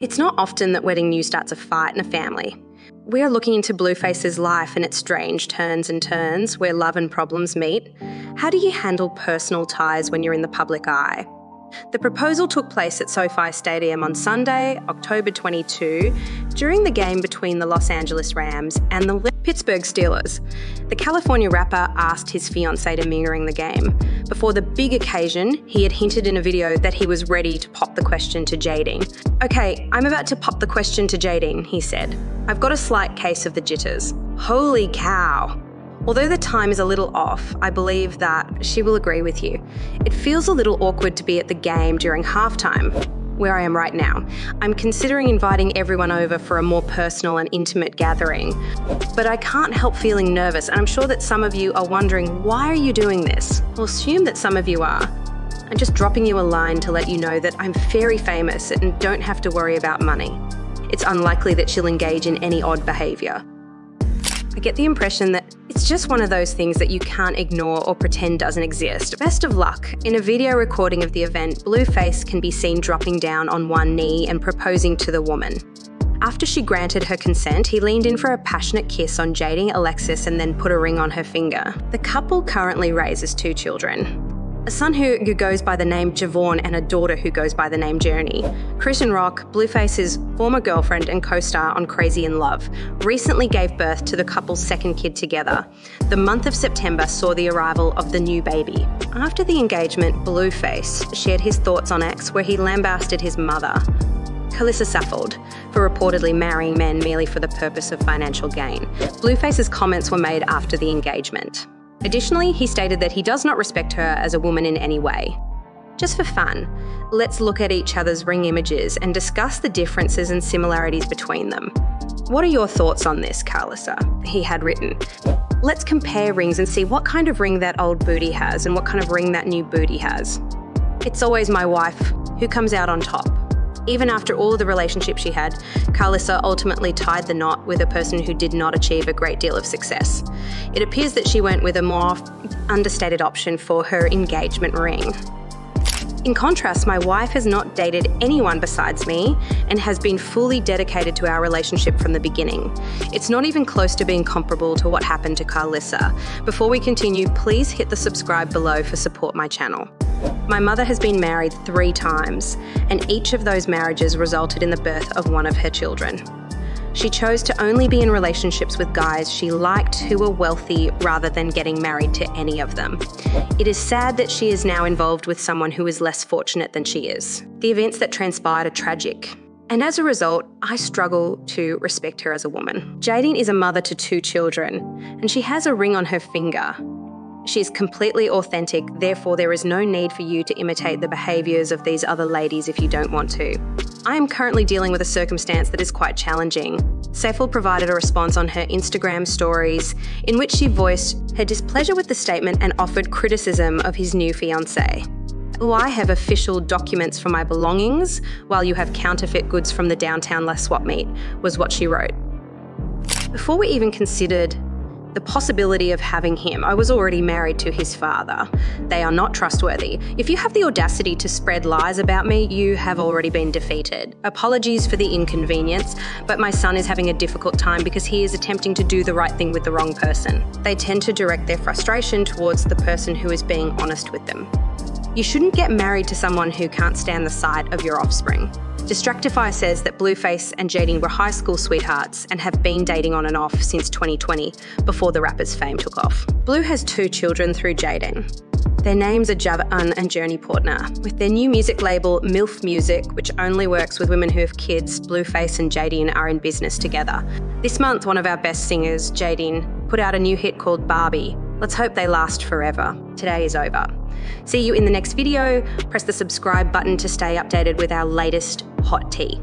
It's not often that wedding news starts a fight in a family. We are looking into Blueface's life and its strange turns and turns where love and problems meet. How do you handle personal ties when you're in the public eye? The proposal took place at SoFi Stadium on Sunday, October 22, during the game between the Los Angeles Rams and the Pittsburgh Steelers. The California rapper asked his fiancée to mirroring the game. Before the big occasion, he had hinted in a video that he was ready to pop the question to Jaidyn. Okay, I'm about to pop the question to Jaidyn, he said. I've got a slight case of the jitters. Holy cow! Although the time is a little off, I believe that she will agree with you. It feels a little awkward to be at the game during halftime, where I am right now. I'm considering inviting everyone over for a more personal and intimate gathering, but I can't help feeling nervous, and I'm sure that some of you are wondering why are you doing this? I'll assume that some of you are. I'm just dropping you a line to let you know that I'm very famous and don't have to worry about money. It's unlikely that she'll engage in any odd behaviour. I get the impression that it's just one of those things that you can't ignore or pretend doesn't exist. Best of luck. In a video recording of the event, Blueface can be seen dropping down on one knee and proposing to the woman. After she granted her consent, he leaned in for a passionate kiss on Jaidyn Alexis and then put a ring on her finger. The couple currently raises two children a son who, goes by the name Javon and a daughter who goes by the name Journey. Chrisean Rock, Blueface's former girlfriend and co star on Crazy in Love, recently gave birth to the couple's second kid together. The month of September saw the arrival of the new baby. After the engagement, Blueface shared his thoughts on X, where he lambasted his mother. Karlissa Saffold for reportedly marrying men merely for the purpose of financial gain. Blueface's comments were made after the engagement. Additionally, he stated that he does not respect her as a woman in any way. Just for fun, let's look at each other's ring images and discuss the differences and similarities between them. What are your thoughts on this, Karlissa? He had written. Let's compare rings and see what kind of ring that old booty has and what kind of ring that new booty has. It's always my wife who comes out on top. Even after all the relationships she had, Karlissa ultimately tied the knot with a person who did not achieve a great deal of success. It appears that she went with a more understated option for her engagement ring. In contrast, my wife has not dated anyone besides me and has been fully dedicated to our relationship from the beginning. It's not even close to being comparable to what happened to Karlissa. Before we continue, please hit the subscribe below for support my channel. My mother has been married three times, and each of those marriages resulted in the birth of one of her children. She chose to only be in relationships with guys she liked who were wealthy rather than getting married to any of them. It is sad that she is now involved with someone who is less fortunate than she is. The events that transpired are tragic. And as a result, I struggle to respect her as a woman. Jaidyn is a mother to two children, and she has a ring on her finger. She is completely authentic, therefore, there is no need for you to imitate the behaviours of these other ladies if you don't want to. I am currently dealing with a circumstance that is quite challenging. Saffold provided a response on her Instagram stories in which she voiced her displeasure with the statement and offered criticism of his new fiancée. Well, I have official documents for my belongings while you have counterfeit goods from the downtown less swap meet, was what she wrote. Before we even considered the possibility of having him. I was already married to his father. They are not trustworthy. If you have the audacity to spread lies about me, you have already been defeated. Apologies for the inconvenience, but my son is having a difficult time because he is attempting to do the right thing with the wrong person. They tend to direct their frustration towards the person who is being honest with them. You shouldn't get married to someone who can't stand the sight of your offspring. Distractify says that Blueface and Jaidyn were high school sweethearts and have been dating on and off since 2020, before the rapper's fame took off. Blue has two children through Jaidyn. Their names are Javon and Journey Porter. With their new music label, MILF Music, which only works with women who have kids, Blueface and Jaidyn are in business together. This month, one of our best singers, Jaidyn, put out a new hit called Barbie. Let's hope they last forever. Today is over. See you in the next video. Press the subscribe button to stay updated with our latest hot tea.